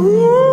Ooh.